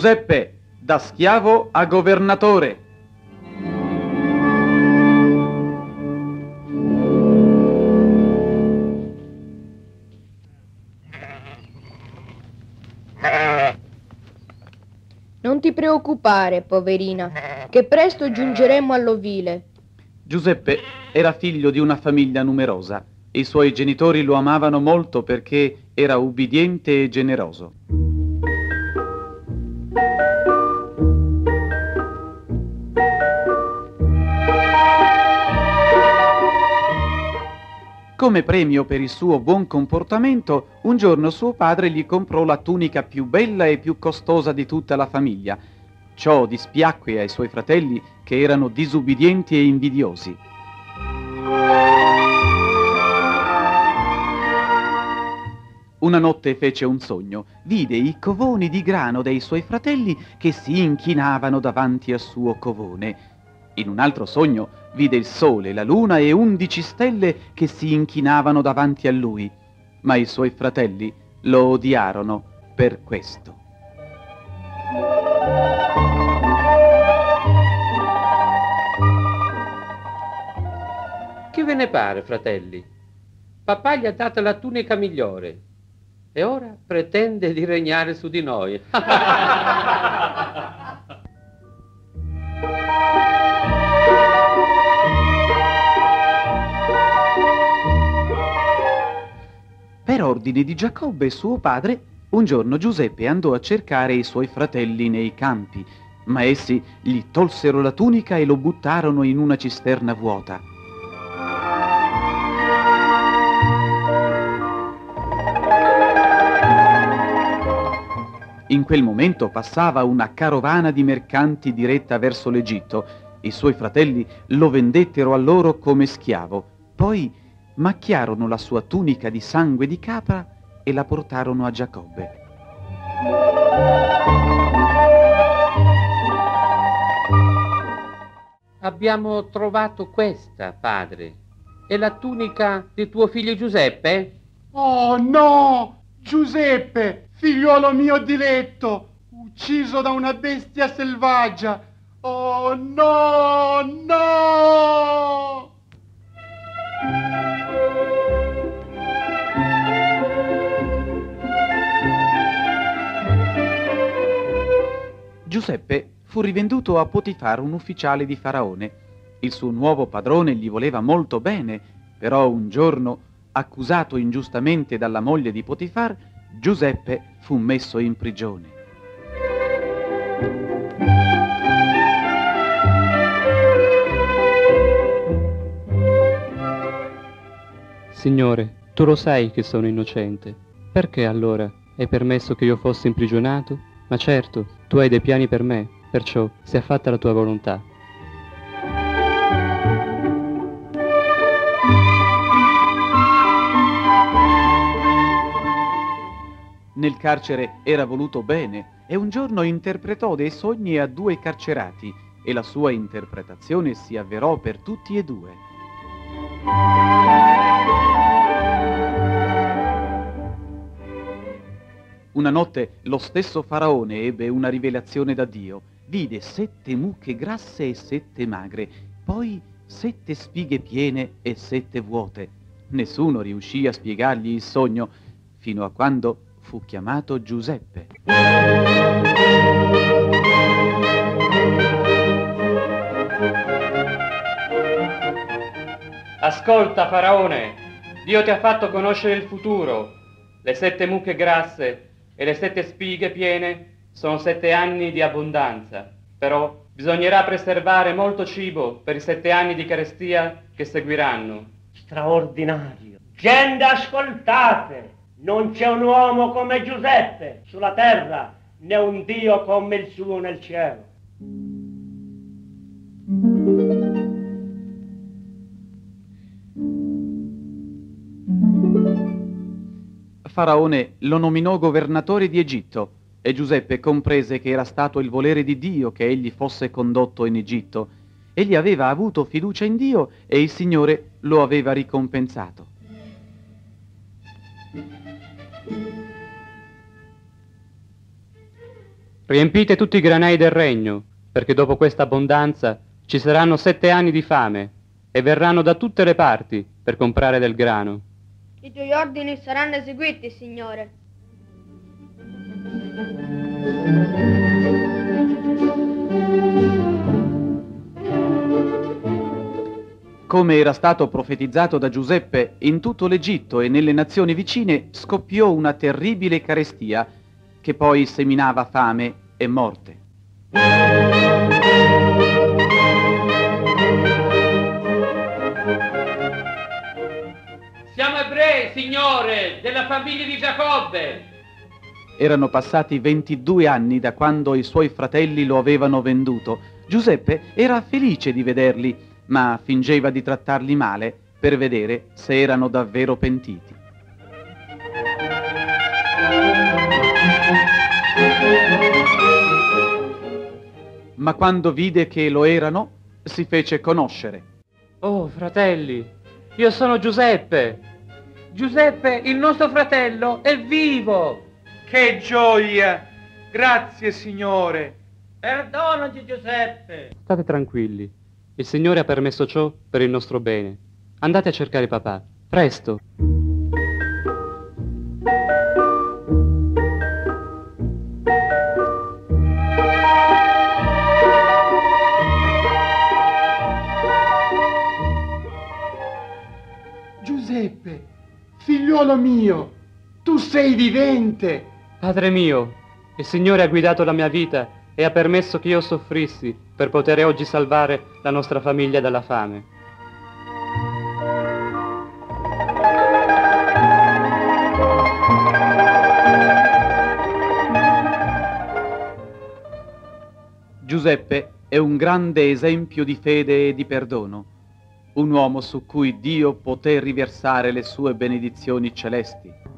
Giuseppe, da schiavo a governatore. Non ti preoccupare, poverina, che presto giungeremo all'ovile. Giuseppe era figlio di una famiglia numerosa. I suoi genitori lo amavano molto perché era ubbidiente e generoso. Come premio per il suo buon comportamento, un giorno suo padre gli comprò la tunica più bella e più costosa di tutta la famiglia. Ciò dispiacque ai suoi fratelli che erano disubbidienti e invidiosi. Una notte fece un sogno, vide i covoni di grano dei suoi fratelli che si inchinavano davanti al suo covone. In un altro sogno vide il sole, la luna e undici stelle che si inchinavano davanti a lui, ma i suoi fratelli lo odiarono per questo. Che ve ne pare, fratelli? Papà gli ha dato la tunica migliore e ora pretende di regnare su di noi. Per ordine di Giacobbe suo padre, un giorno Giuseppe andò a cercare i suoi fratelli nei campi, ma essi gli tolsero la tunica e lo buttarono in una cisterna vuota. In quel momento passava una carovana di mercanti diretta verso l'Egitto. I suoi fratelli lo vendettero a loro come schiavo. Poi macchiarono la sua tunica di sangue di capra e la portarono a Giacobbe. Abbiamo trovato questa, padre. È la tunica di tuo figlio Giuseppe? Oh no! Giuseppe, figliuolo mio diletto, ucciso da una bestia selvaggia. Oh no, no! Giuseppe fu rivenduto a Potifar, un ufficiale di Faraone. Il suo nuovo padrone gli voleva molto bene, però un giorno, accusato ingiustamente dalla moglie di Potifar, Giuseppe fu messo in prigione. Signore, tu lo sai che sono innocente. Perché allora hai permesso che io fossi imprigionato? Ma certo, tu hai dei piani per me, perciò sia fatta la tua volontà. Nel carcere era voluto bene e un giorno interpretò dei sogni a due carcerati e la sua interpretazione si avverò per tutti e due. Una notte lo stesso faraone ebbe una rivelazione da Dio. Vide sette mucche grasse e sette magre, poi sette spighe piene e sette vuote. Nessuno riuscì a spiegargli il sogno, fino a quando fu chiamato Giuseppe. Ascolta, Faraone, Dio ti ha fatto conoscere il futuro. Le sette mucche grasse e le sette spighe piene sono sette anni di abbondanza. Però bisognerà preservare molto cibo per i sette anni di carestia che seguiranno. Straordinario. Gente, ascoltate! Non c'è un uomo come Giuseppe sulla terra, né un Dio come il suo nel cielo. Faraone lo nominò governatore di Egitto e Giuseppe comprese che era stato il volere di Dio che egli fosse condotto in Egitto. Egli aveva avuto fiducia in Dio e il Signore lo aveva ricompensato. riempite tutti i granai del regno, perché dopo questa abbondanza ci saranno sette anni di fame e verranno da tutte le parti per comprare del grano. I tuoi ordini saranno eseguiti, Signore. Come era stato profetizzato da Giuseppe, in tutto l'Egitto e nelle nazioni vicine scoppiò una terribile carestia che poi seminava fame e morte. Signore, della famiglia di Giacobbe. Erano passati 22 anni da quando i suoi fratelli lo avevano venduto. Giuseppe era felice di vederli ma fingeva di trattarli male per vedere se erano davvero pentiti. Ma quando vide che lo erano, si fece conoscere. Oh, fratelli, io sono Giuseppe. Giuseppe, il nostro fratello, è vivo. Che gioia! Grazie, Signore. Perdonaci, Giuseppe. State tranquilli. Il Signore ha permesso ciò per il nostro bene. Andate a cercare papà. Presto. Giuseppe, figliuolo mio, tu sei vivente. Padre mio, il Signore ha guidato la mia vita e ha permesso che io soffrissi per poter oggi salvare la nostra famiglia dalla fame. Giuseppe è un grande esempio di fede e di perdono, un uomo su cui Dio poté riversare le sue benedizioni celesti.